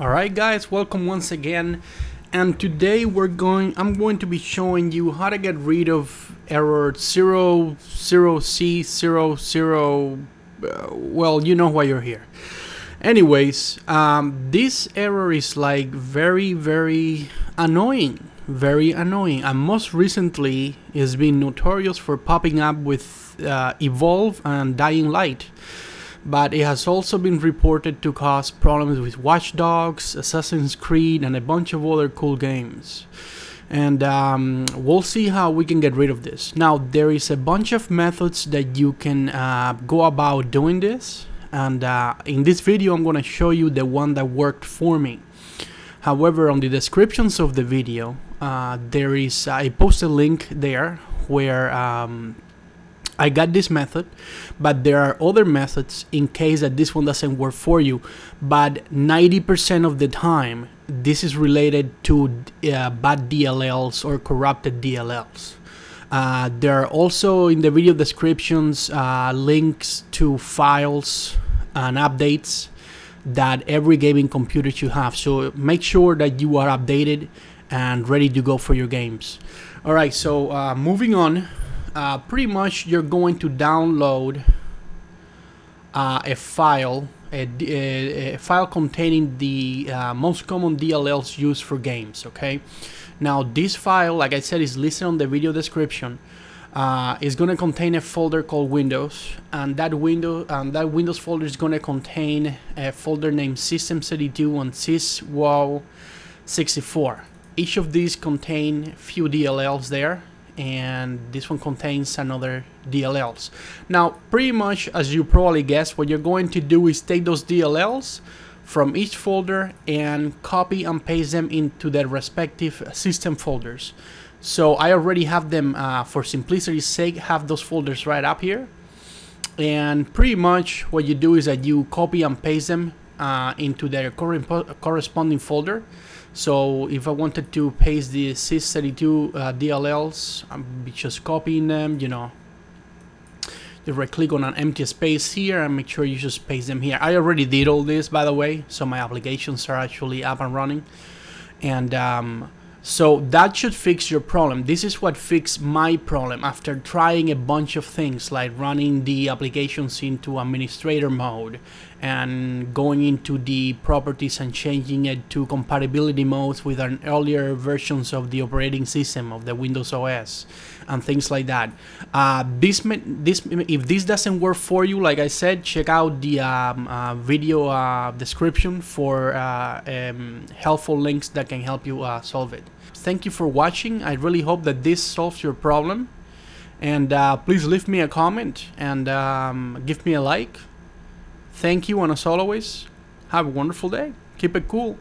Alright guys, welcome once again. And today we're going I'm going to be showing you how to get rid of error 0 0C 0 uh, well you know why you're here. Anyways um, this error is like very very annoying very annoying. And most recently it's been notorious for popping up with uh, Evolve and Dying Light but it has also been reported to cause problems with Watch Dogs, Assassin's Creed, and a bunch of other cool games. And um, we'll see how we can get rid of this. Now, there is a bunch of methods that you can uh, go about doing this. And uh, in this video, I'm going to show you the one that worked for me. However, on the descriptions of the video, uh, there is I posted a link there where um, I got this method, but there are other methods in case that this one doesn't work for you. But 90% of the time, this is related to uh, bad DLLs or corrupted DLLs. Uh, there are also in the video descriptions uh, links to files and updates that every gaming computer should have. So make sure that you are updated and ready to go for your games. All right, so uh, moving on uh, pretty much you're going to download uh, a file a, a, a, file containing the uh, most common DLLs used for games okay? Now this file like I said is listed on the video description. Uh, is going to contain a folder called Windows and that window and that Windows folder is going to contain a folder named System32 and SysWow64 each of these contain few DLLs there and this one contains another DLLs. Now, pretty much as you probably guessed, what you're going to do is take those DLLs from each folder and copy and paste them into their respective system folders. So I already have them, uh, for simplicity's sake, have those folders right up here. And pretty much what you do is that you copy and paste them uh, into their corresponding folder. So if I wanted to paste the sys32 uh, DLLs, I'm just copying them, you know. You right click on an empty space here and make sure you just paste them here. I already did all this by the way, so my applications are actually up and running. And um, so that should fix your problem. This is what fixed my problem after trying a bunch of things like running the applications into administrator mode and going into the properties and changing it to compatibility modes with an earlier versions of the operating system of the Windows OS and things like that. Uh, this this if this doesn't work for you, like I said, check out the um, uh, video uh, description for uh, um, helpful links that can help you uh, solve it. Thank you for watching. I really hope that this solves your problem. And uh, please leave me a comment and um, give me a like. Thank you, and as always, have a wonderful day. Keep it cool.